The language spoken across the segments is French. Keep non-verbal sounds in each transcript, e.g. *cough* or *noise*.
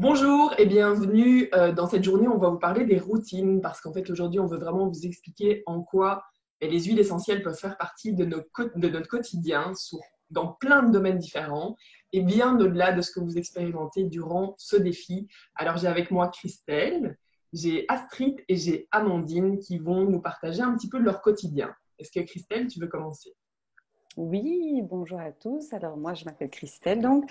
Bonjour et bienvenue. Euh, dans cette journée, on va vous parler des routines parce qu'en fait, aujourd'hui, on veut vraiment vous expliquer en quoi les huiles essentielles peuvent faire partie de, notre quotidien dans plein de domaines différents et bien au-delà de ce que vous expérimentez durant ce défi. Alors, j'ai avec moi Christelle, j'ai Astrid et j'ai Amandine qui vont nous partager un petit peu de leur quotidien. Est-ce que Christelle, tu veux commencer? Oui, bonjour à tous. Alors moi, je m'appelle Christelle. Donc,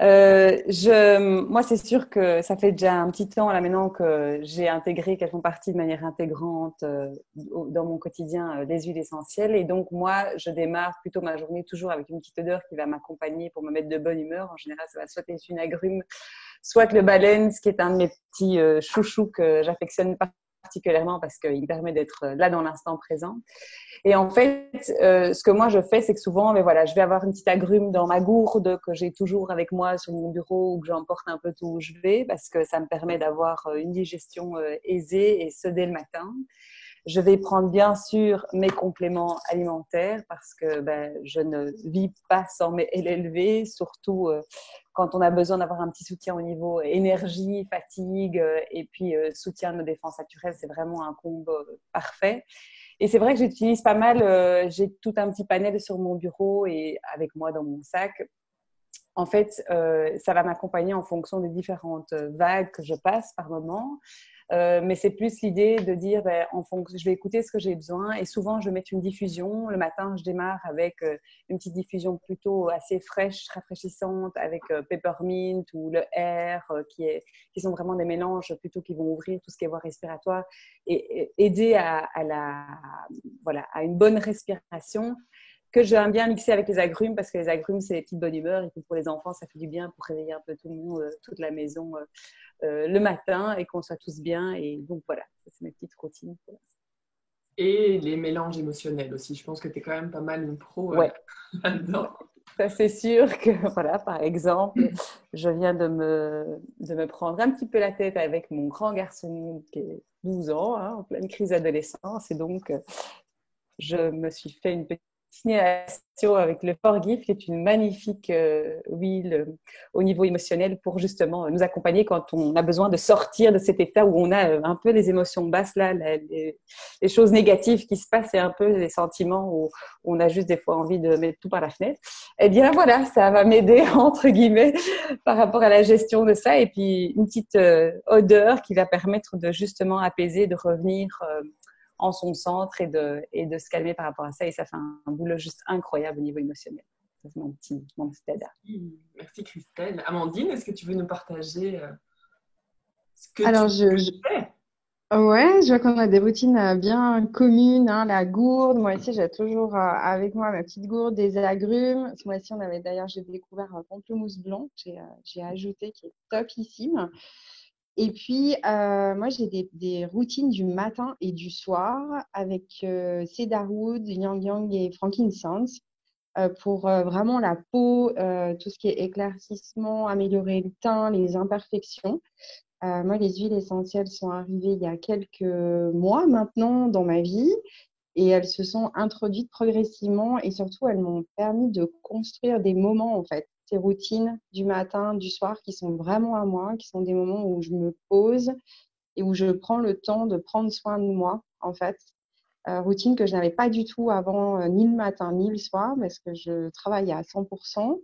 euh, je, moi, c'est sûr que ça fait déjà un petit temps là maintenant que j'ai intégré qu'elles font partie de manière intégrante euh, dans mon quotidien euh, des huiles essentielles. Et donc moi, je démarre plutôt ma journée toujours avec une petite odeur qui va m'accompagner pour me mettre de bonne humeur. En général, ça va soit être une agrume, soit le baleine, ce qui est un de mes petits chouchous que j'affectionne particulièrement parce qu'il permet d'être euh, là dans l'instant présent. Et en fait, euh, ce que moi je fais, c'est que souvent, mais voilà, je vais avoir une petite agrume dans ma gourde que j'ai toujours avec moi sur mon bureau ou que j'emporte un peu tout où je vais parce que ça me permet d'avoir euh, une digestion aisée et ce dès le matin. Je vais prendre bien sûr mes compléments alimentaires parce que ben, je ne vis pas sans mes LLV, surtout quand on a besoin d'avoir un petit soutien au niveau énergie, fatigue euh, et puis euh, soutien de nos défenses naturelles. C'est vraiment un combo parfait. Et c'est vrai que j'utilise pas mal, j'ai tout un petit panel sur mon bureau et avec moi dans mon sac en fait, ça va m'accompagner en fonction des différentes vagues que je passe par moment. Euh, mais c'est plus l'idée de dire, ben, en fonction, je vais écouter ce que j'ai besoin. Et souvent, je mets une diffusion. Le matin, je démarre avec euh, une petite diffusion plutôt assez fraîche, rafraîchissante, avec euh, peppermint ou le air, qui, sont vraiment des mélanges plutôt qui vont ouvrir tout ce qui est voie respiratoire et, aider à, la, voilà, à une bonne respiration que j'aime bien mixer avec les agrumes parce que les agrumes, c'est les petites bonnes humeurs et pour les enfants, ça fait du bien pour réveiller un peu tout le monde, euh, toute la maison euh, euh, le matin et qu'on soit tous bien. Et donc voilà, c'est mes petites routines. Et les mélanges émotionnels aussi. Je pense que tu es quand même pas mal une pro *laughs* là-dedans. Ça, c'est sûr que, *laughs* voilà, par exemple, je viens de me, de me prendre un petit peu la tête avec mon grand garçon qui est 12 ans, hein, en pleine crise d'adolescence. Et donc, je me suis fait une petite avec le Forgive, qui est une magnifique euh, huile euh, au niveau émotionnel pour justement nous accompagner quand on a besoin de sortir de cet état où on a euh, un peu les émotions basses, là, les, choses négatives qui se passent et un peu les sentiments où on a juste des fois envie de mettre tout par la fenêtre. Eh bien voilà, ça va m'aider *laughs* entre guillemets par rapport à la gestion de ça et puis une petite odeur qui va permettre de justement apaiser, de revenir en son centre et de, et de se calmer par rapport à ça. Et ça fait un, boulot juste incroyable au niveau émotionnel. C'est mon petit, mon petit Merci Christelle. Amandine, est-ce que tu veux nous partager euh, ce que Alors, tu je, fais? Ouais, je vois qu'on a des routines euh, bien communes. Hein, la gourde, moi aussi, j'ai toujours euh, avec moi ma petite gourde, des agrumes. Ce mois-ci, on avait d'ailleurs, j'ai découvert un pamplemousse blanc, j'ai ajouté, qui est topissime. Et puis, euh, moi, j'ai des, routines du matin et du soir avec euh, cedarwood, yang yang et frankincense euh, pour vraiment la peau, tout ce qui est éclaircissement, améliorer le teint, les imperfections. moi, les huiles essentielles sont arrivées il y a quelques mois maintenant dans ma vie et elles se sont introduites progressivement et surtout, elles m'ont permis de construire des moments, en fait, ces routines du matin, du soir qui sont vraiment à moi, qui sont des moments où je me pose et où je prends le temps de prendre soin de moi, en fait. Euh, routine que je n'avais pas du tout avant, euh, ni le matin, ni le soir, parce que je travaille à 100%.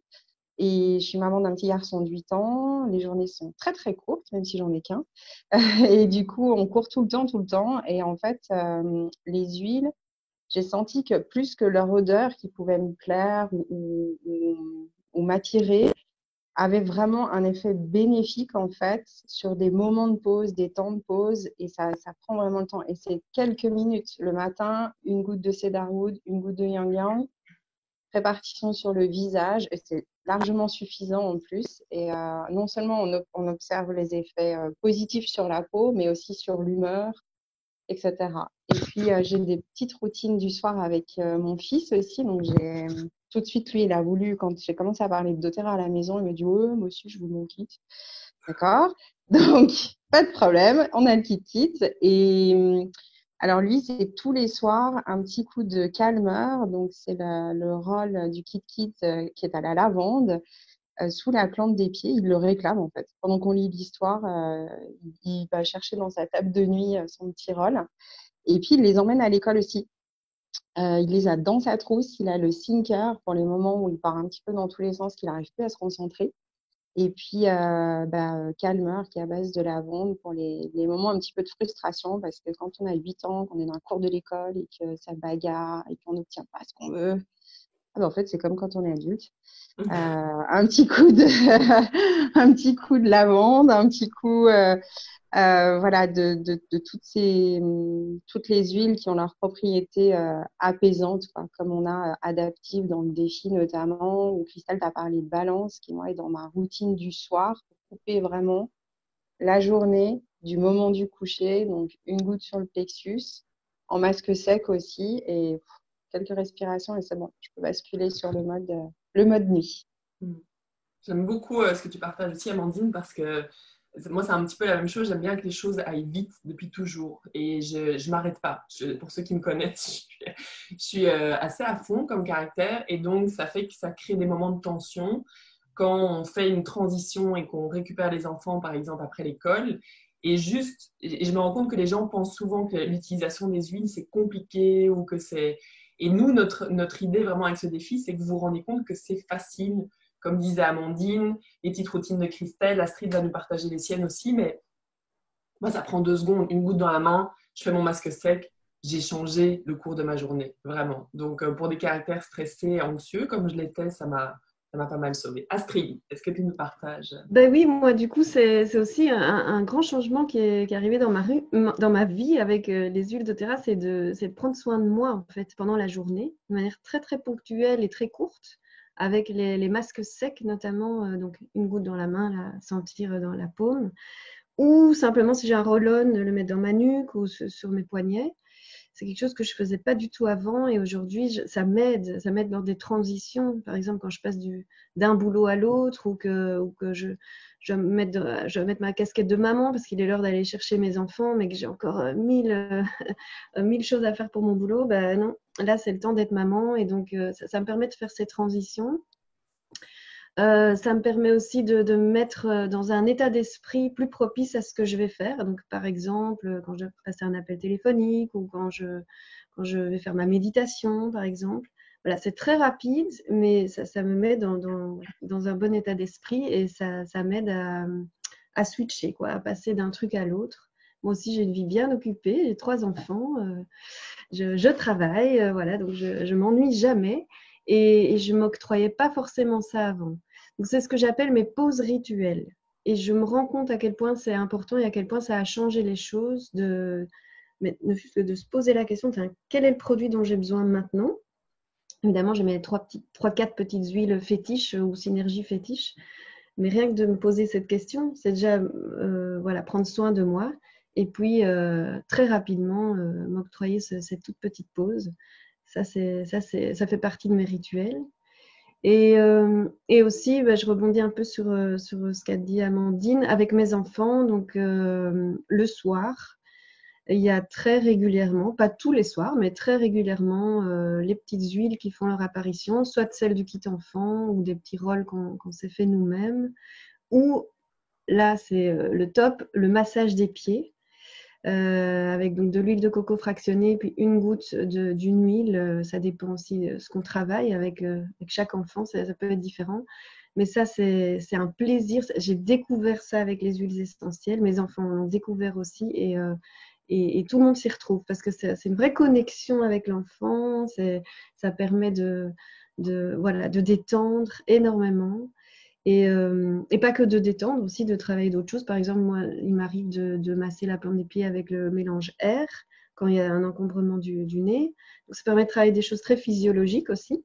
Et je suis maman d'un petit garçon de 8 ans. Les journées sont très, très courtes, même si j'en ai qu'un. *laughs* et du coup, on court tout le temps, tout le temps. Et en fait, euh, les huiles, j'ai senti que plus que leur odeur qui pouvait me plaire ou, ou m'attirer avait vraiment un effet bénéfique en fait sur des moments de pause, des temps de pause et ça, ça prend vraiment le temps. Et c'est quelques minutes le matin, une goutte de cedarwood, une goutte de yang yang, répartition sur le visage et c'est largement suffisant en plus. Et euh, non seulement on, on, observe les effets euh, positifs sur la peau, mais aussi sur l'humeur, etc. Et puis euh, j'ai des petites routines du soir avec mon fils aussi, donc j'ai tout de suite, lui, il a voulu, quand j'ai commencé à parler de doTERRA à la maison, il m'a dit Ouais, moi aussi, je veux mon kit. D'accord? *laughs* Donc, pas de problème, on a le kit kit. Et alors, lui, c'est tous les soirs un petit coup de calmeur. Donc, c'est le, rôle du kit kit euh, qui est à la lavande. sous la plante des pieds. Il le réclame en fait. Pendant qu'on lit l'histoire, il va chercher dans sa table de nuit son petit rôle. Et puis il les emmène à l'école aussi. Il les a dans sa trousse. Il a le sinker pour les moments où il part un petit peu dans tous les sens, qu'il n'arrive plus à se concentrer. Et puis, euh, bah, calmeur qui est à base de lavande pour les, les, moments un petit peu de frustration parce que quand on a 8 ans, qu'on est dans le cours de l'école et que ça bagarre et qu'on n'obtient pas ce qu'on veut, ah bah, en fait, c'est comme quand on est adulte. Mmh. Euh, un petit coup de, *laughs* un petit coup de lavande, un petit coup, euh, euh, voilà, de, de, de, toutes ces, toutes les huiles qui ont leurs propriétés euh, apaisantes, quoi, comme on a euh, adaptive dans le défi notamment, où Christelle t'a parlé de balance, qui moi est dans ma routine du soir, pour couper vraiment la journée du moment du coucher, donc une goutte sur le plexus, en masque sec aussi, et quelques respirations, et c'est bon, je peux basculer sur le mode, le mode nuit. Mmh. J'aime beaucoup ce que tu partages aussi, Amandine, parce que moi, c'est un petit peu la même chose. J'aime bien que les choses aillent vite depuis toujours et je ne m'arrête pas. pour ceux qui me connaissent, *laughs* je suis, euh, assez à fond comme caractère et donc ça fait que ça crée des moments de tension quand on fait une transition et qu'on récupère les enfants, par exemple, après l'école. Et juste, je me rends compte que les gens pensent souvent que l'utilisation des huiles, c'est compliqué ou que c'est... Et nous, notre, idée vraiment avec ce défi, c'est que vous vous rendez compte que c'est facile comme disait Amandine, les petites routines de Christelle. Astrid va nous partager les siennes aussi, mais moi, ça prend deux secondes, une goutte dans la main, je fais mon masque sec, j'ai changé le cours de ma journée, vraiment. Donc, euh, pour des caractères stressés, anxieux, comme je l'étais, ça m'a ça m'a pas mal sauvé. Astrid, est-ce que tu nous partages? Ben oui, moi du coup, c'est aussi un, grand changement qui est, qui arrivé dans ma, dans ma vie avec euh, les huiles de terrasse, c'est de, de, prendre soin de moi en fait pendant la journée, de manière très très ponctuelle et très courte avec les, masques secs notamment, euh, donc une goutte dans la main, la sentir dans la paume, ou simplement si j'ai un roll-on, le mettre dans ma nuque ou sur mes poignets. C'est quelque chose que je faisais pas du tout avant et aujourd'hui ça m'aide, ça m'aide lors des transitions. Par exemple, quand je passe d'un boulot à l'autre ou que, je, je, vais mettre, ma casquette de maman parce qu'il est l'heure d'aller chercher mes enfants, mais que j'ai encore euh, mille, euh, *laughs* mille choses à faire pour mon boulot. Ben non, là c'est le temps d'être maman et donc euh, ça, me permet de faire ces transitions. Ça me permet aussi de, me mettre dans un état d'esprit plus propice à ce que je vais faire. Donc, par exemple, quand je vais passer un appel téléphonique ou quand je, quand je vais faire ma méditation, par exemple. Voilà, c'est très rapide, mais ça, me met dans, dans, un bon état d'esprit et ça, ça m'aide à, à, switcher, quoi, à passer d'un truc à l'autre. Moi aussi, j'ai une vie bien occupée, j'ai trois enfants, euh, je, travaille, euh, voilà, donc je, je m'ennuie jamais et, et je m'octroyais pas forcément ça avant. Donc, c'est ce que j'appelle mes pauses rituelles. Et je me rends compte à quel point c'est important et à quel point ça a changé les choses de, mais ne fût que de se poser la question, quel est le produit dont j'ai besoin maintenant? Évidemment, j'ai mes trois, petites, trois, quatre petites huiles fétiches ou synergie fétiches. Mais rien que de me poser cette question, c'est déjà euh, voilà, prendre soin de moi et puis euh, très rapidement euh, m'octroyer cette toute petite pause. Ça, fait partie de mes rituels. Et, et aussi, bah, je rebondis un peu sur, sur ce qu'a dit Amandine avec mes enfants. Donc, le soir, il y a très régulièrement, pas tous les soirs, mais très régulièrement, euh, les petites huiles qui font leur apparition, soit celles du kit enfant ou des petits rôles qu'on s'est fait nous-mêmes, ou là c'est euh, le top, le massage des pieds. Euh, avec donc de l'huile de coco fractionnée puis une goutte d'une huile. ça dépend aussi de ce qu'on travaille avec, avec, chaque enfant, ça, ça, peut être différent. Mais ça, c'est un plaisir. J'ai découvert ça avec les huiles essentielles. Mes enfants l'ont découvert aussi. Et, et, tout le monde s'y retrouve parce que c'est une vraie connexion avec l'enfant, ça permet de, de, voilà, de détendre énormément. Et, euh, et, pas que de détendre, aussi de travailler d'autres choses. Par exemple, moi, il m'arrive de, masser la plante des pieds avec le mélange air quand il y a un encombrement du, nez. Donc, ça permet de travailler des choses très physiologiques aussi.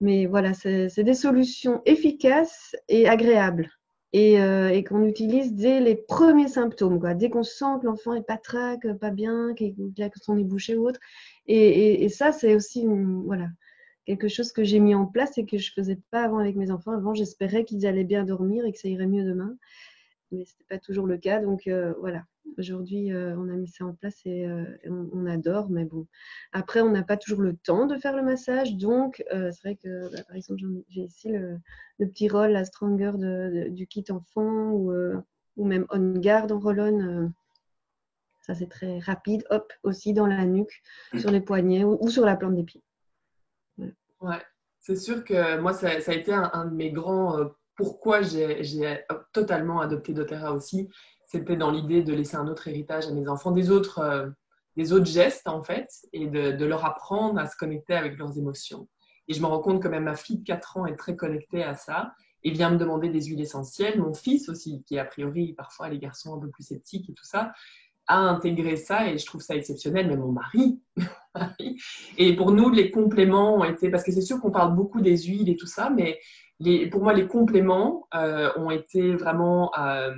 Mais voilà, c'est des solutions efficaces et agréables. Euh, et, qu'on utilise dès les premiers symptômes, quoi. dès qu'on sent que l'enfant est pas traque, pas bien, qu'il a son nez bouché ou autre. Et, et, ça, c'est aussi voilà, quelque chose que j'ai mis en place et que je faisais pas avant avec mes enfants. Avant, j'espérais qu'ils allaient bien dormir et que ça irait mieux demain. mais ce n'était pas toujours le cas. Donc voilà, aujourd'hui, on a mis ça en place et on, adore. Mais bon, après, on n'a pas toujours le temps de faire le massage. Donc, c'est vrai que, bah, par exemple, j'ai ici le, petit rôle, la Stronger du kit enfant ou, ou même On Guard en roll ça, c'est très rapide. Hop, aussi dans la nuque, sur les poignets ou, sur la plante des pieds. Ouais, c'est sûr que moi, ça, a été un, de mes grands euh, pourquoi j'ai totalement adopté doTERRA aussi. C'était dans l'idée de laisser un autre héritage à mes enfants, des autres, euh, des autres gestes en fait, et de, de, leur apprendre à se connecter avec leurs émotions. Et je me rends compte que même ma fille de 4 ans est très connectée à ça et vient me demander des huiles essentielles. Mon fils aussi, qui a priori parfois les garçons un peu plus sceptiques et tout ça, à intégrer ça et je trouve ça exceptionnel, mais mon mari. et pour nous, les compléments ont été, parce que c'est sûr qu'on parle beaucoup des huiles et tout ça, mais les, pour moi, les compléments euh, ont été vraiment, euh,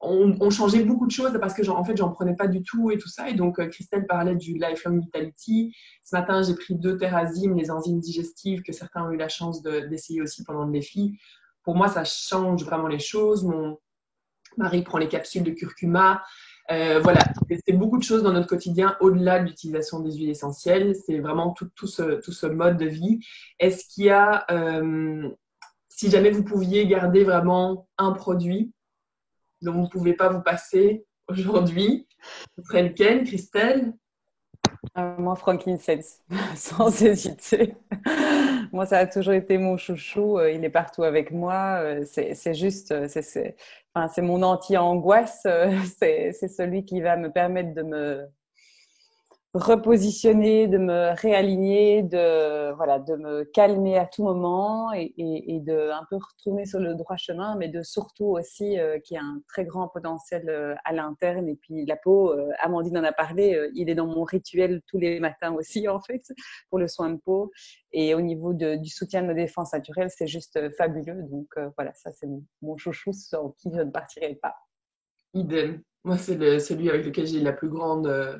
ont, changé beaucoup de choses parce que en fait, j'en prenais pas du tout et tout ça. Et donc, euh, Christelle parlait du Lifelong Vitality. Ce matin, j'ai pris deux terrazimes, les enzymes digestives que certains ont eu la chance d'essayer aussi pendant le défi. Pour moi, ça change vraiment les choses. Mon mari prend les capsules de curcuma. Euh, voilà, c'est beaucoup de choses dans notre quotidien au-delà de l'utilisation des huiles essentielles. C'est vraiment tout, ce, mode de vie. Est-ce qu'il y a, euh, si jamais vous pouviez garder vraiment un produit dont vous ne pouvez pas vous passer aujourd'hui, ce Christelle? Euh, Moi, frankincense, *laughs* sans hésiter. moi, ça a toujours été mon chouchou. Il est partout avec moi. C'est juste, c'est c'est mon anti-angoisse, euh, *laughs* c'est celui qui va me permettre de me repositionner, de me réaligner, de, voilà, de me calmer à tout moment et, de un peu retourner sur le droit chemin, mais de surtout aussi euh, qu'il y a un très grand potentiel euh, à l'interne. Et puis la peau, Amandine en a parlé, il est dans mon rituel tous les matins aussi, en fait, pour le soin de peau. Et au niveau du soutien de nos défenses naturelles, c'est juste euh, fabuleux. Donc euh, voilà, ça c'est mon, chouchou sans qui je ne partirai pas. Idem. Moi, c'est celui avec lequel j'ai la plus grande euh,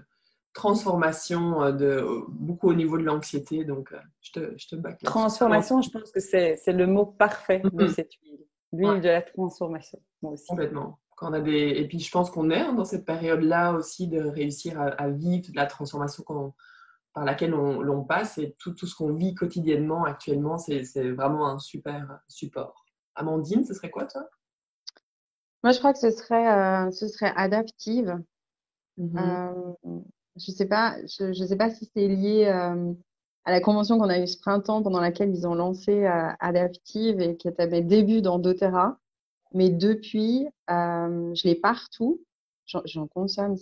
transformation, de, beaucoup au niveau de l'anxiété. Donc, je te, je te Transformation, je pense que c'est le mot parfait de cette huile. L'huile de la transformation, moi aussi. Complètement. Quand on a des... Et puis, je pense qu'on est hein, dans cette période-là aussi de réussir à, à vivre la transformation par laquelle on, passe et tout, tout ce qu'on vit quotidiennement actuellement, c'est vraiment un super support. Amandine, ce serait quoi toi? Moi, je crois que ce serait, euh, ce serait adaptive. Mm-hmm. Euh, je sais pas, je, je sais pas si c'est lié euh, à la convention qu'on a eue ce printemps, pendant laquelle ils ont lancé Adaptive et qui était mes débuts dans doTERRA. Mais depuis, je l'ai partout. J'en consomme,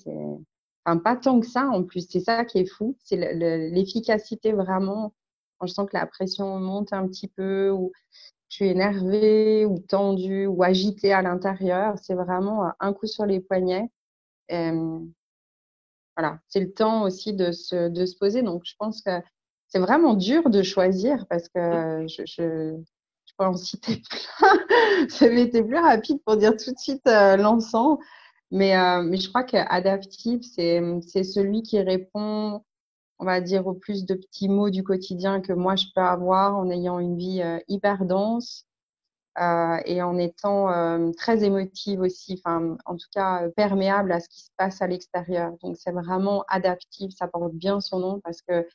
Enfin, pas tant que ça en plus. C'est ça qui est fou. C'est l'efficacité vraiment. Quand je sens que la pression monte un petit peu ou je suis énervée ou tendue ou agitée à l'intérieur, c'est vraiment un coup sur les poignets. Voilà, c'est le temps aussi de se, de se poser. Donc, je pense que c'est vraiment dur de choisir parce que je, je, je peux en citer *laughs* plein. Ça été plus rapide pour dire tout de suite euh, l'encens. Mais, euh, mais je crois qu'adaptif, c'est, c'est celui qui répond, on va dire, aux plus de petits mots du quotidien que moi je peux avoir en ayant une vie euh, hyper dense euh, et en étant euh, très émotive aussi, enfin, en tout cas perméable à ce qui se passe à l'extérieur. Donc c'est vraiment adaptif, ça porte bien son nom parce que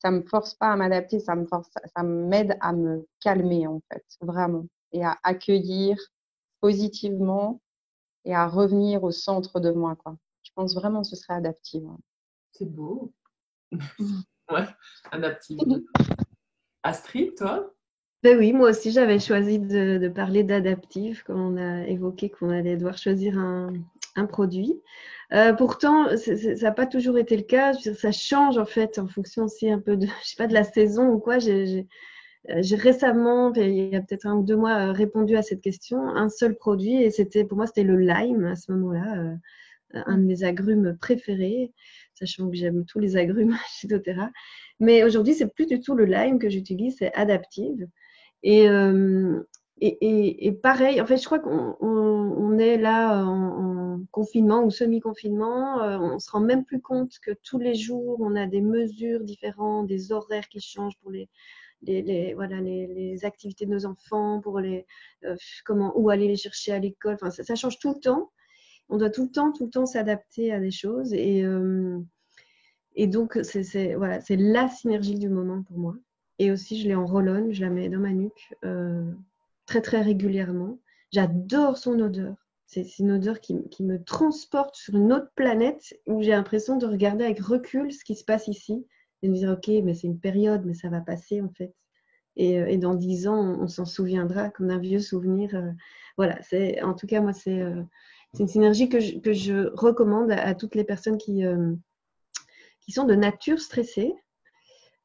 ça me force pas à m'adapter, ça me force, ça m'aide à me calmer en fait, vraiment, et à accueillir positivement et à revenir au centre de moi. Quoi. Je pense vraiment que ce serait adaptif. C'est beau. *laughs* ouais, adaptif. *laughs* Astrid, toi? Ben oui, moi aussi j'avais choisi de, parler d'adaptif quand on a évoqué qu'on allait devoir choisir un, produit. Euh, pourtant, ça n'a pas toujours été le cas. ça change en fait en fonction aussi un peu de, *laughs* je sais pas, de la saison ou quoi. J'ai euh, récemment, il y a peut-être un ou deux mois, euh, répondu à cette question. Un seul produit, et c'était pour moi, c'était le lime à ce moment-là, un de mes agrumes préférés, sachant que j'aime tous les agrumes *laughs* chez doTERRA. Mais aujourd'hui, c'est plus du tout le lime que j'utilise, c'est Adaptive. Et, et, et, pareil, en fait, je crois qu'on on, est là en, confinement ou semi-confinement. on se rend même plus compte que tous les jours, on a des mesures différentes, des horaires qui changent pour les, les, voilà, les, activités de nos enfants, pour les, comment, où aller les chercher à l'école. Enfin, ça, change tout le temps. On doit tout le temps, tout le temps s'adapter à des choses. Et, et donc, c'est voilà, la synergie du moment pour moi. Et aussi, je l'ai en roll je la mets dans ma nuque très, très régulièrement. J'adore son odeur. C'est une odeur qui, me transporte sur une autre planète où j'ai l'impression de regarder avec recul ce qui se passe ici et de me dire, OK, mais c'est une période, mais ça va passer en fait. Et, euh, dans dix ans, on, s'en souviendra comme d'un vieux souvenir. Euh. voilà, en tout cas, moi, c'est euh, une synergie que je, recommande à, toutes les personnes qui, qui sont de nature stressée.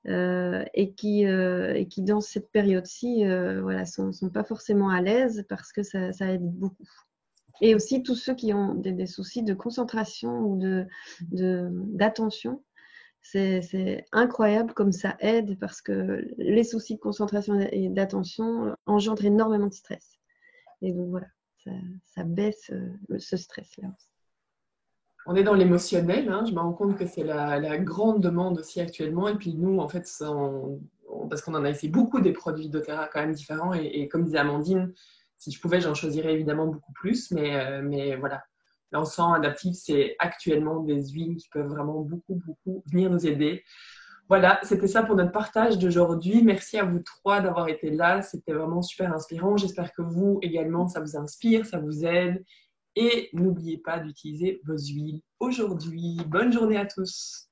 Et, qui, et qui, dans cette période-ci, voilà, sont, pas forcément à l'aise parce que ça, ça aide beaucoup. Et aussi tous ceux qui ont des, soucis de concentration ou d'attention. De, c'est incroyable comme ça aide parce que les soucis de concentration et d'attention engendrent énormément de stress. Et donc voilà, ça, baisse euh, ce stress-là On est dans l'émotionnel, hein. je me rends compte que c'est la, grande demande aussi actuellement. Et puis nous, en fait, parce qu'on en a essayé beaucoup des produits doTERRA quand même différents. et, comme disait Amandine, si je pouvais, j'en choisirais évidemment beaucoup plus, mais, euh, mais voilà. L'encens adaptif, c'est actuellement des huiles qui peuvent vraiment beaucoup, beaucoup venir nous aider. Voilà, c'était ça pour notre partage d'aujourd'hui. Merci à vous trois d'avoir été là. C'était vraiment super inspirant. J'espère que vous également, ça vous inspire, ça vous aide. Et n'oubliez pas d'utiliser vos huiles aujourd'hui. Bonne journée à tous.